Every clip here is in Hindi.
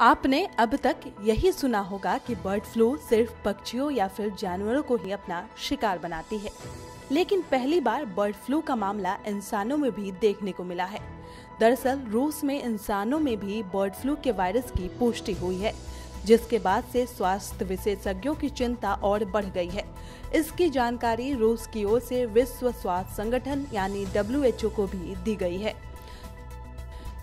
आपने अब तक यही सुना होगा कि बर्ड फ्लू सिर्फ़ पक्षियों या फिर जानवरों को ही अपना शिकार बनाती है। लेकिन पहली बार बर्ड फ्लू का मामला इंसानों में भी देखने को मिला है। दरअसल, रूस में इंसानों में भी बर्ड फ्लू के वायरस की पुष्टि हुई है, जिसके बाद से स्वास्थ्य विशेषज्ञों की चिंता और बढ़ गई है। इसकी जानकारी रूस की ओर से विश्व स्वास्थ्य संगठन यानी डब्ल्यूएचओ को भी दी गई है।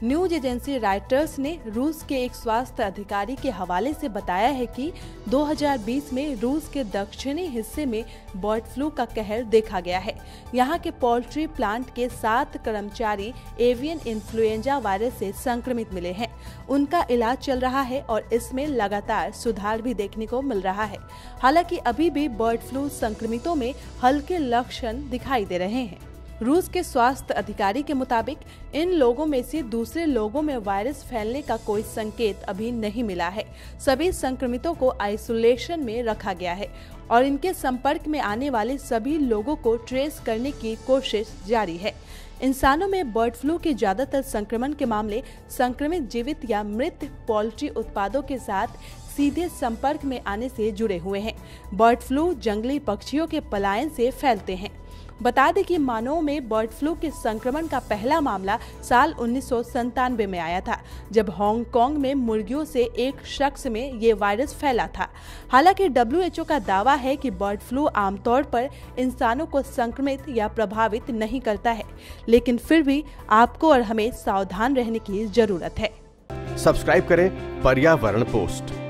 न्यूज़ एजेंसी राइटर्स ने रूस के एक स्वास्थ्य अधिकारी के हवाले से बताया है कि 2020 में रूस के दक्षिणी हिस्से में बर्ड फ्लू का कहर देखा गया है। यहाँ के पोल्ट्री प्लांट के सात कर्मचारी एवियन इन्फ्लुएंजा वायरस से संक्रमित मिले हैं। उनका इलाज चल रहा है और इसमें लगातार सुधार भी देखने को मिल रहा है। हालाँकि अभी भी बर्ड फ्लू संक्रमितों में हल्के लक्षण दिखाई दे रहे हैं। रूस के स्वास्थ्य अधिकारी के मुताबिक, इन लोगों में से दूसरे लोगों में वायरस फैलने का कोई संकेत अभी नहीं मिला है। सभी संक्रमितों को आइसोलेशन में रखा गया है और इनके संपर्क में आने वाले सभी लोगों को ट्रेस करने की कोशिश जारी है। इंसानों में बर्ड फ्लू के ज़्यादातर संक्रमण के मामले संक्रमित जीवित या मृत पोल्ट्री उत्पादों के साथ सीधे संपर्क में आने से जुड़े हुए हैं। बर्ड फ्लू जंगली पक्षियों के पलायन से फैलते हैं। बता दें कि मानव में बर्ड फ्लू के संक्रमण का पहला मामला साल उन्नीस में आया था, जब हांगकांग में मुर्गियों से एक शख्स में ये वायरस फैला था। हालाँकि डब्ल्यूएचओ का दावा है कि बर्ड फ्लू आमतौर पर इंसानों को संक्रमित या प्रभावित नहीं करता है, लेकिन फिर भी आपको और हमें सावधान रहने की ज़रूरत है। सब्सक्राइब करें पर्यावरण पोस्ट।